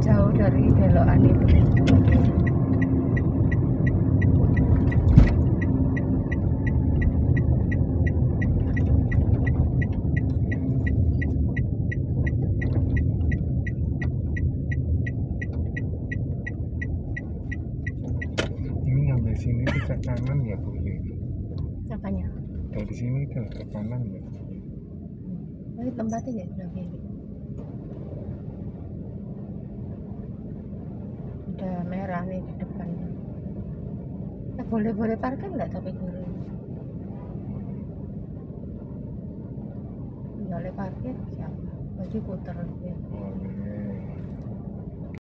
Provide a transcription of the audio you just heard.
belokan itu ini ngambil sini tuh ke kanan ya boleh apanya? Dari sini ke kanan ya ini. Tempatnya ya sebelah udah merah nih di depan. Eh, boleh boleh parkir nggak tapi guru? Boleh parkir siapa baju puter ya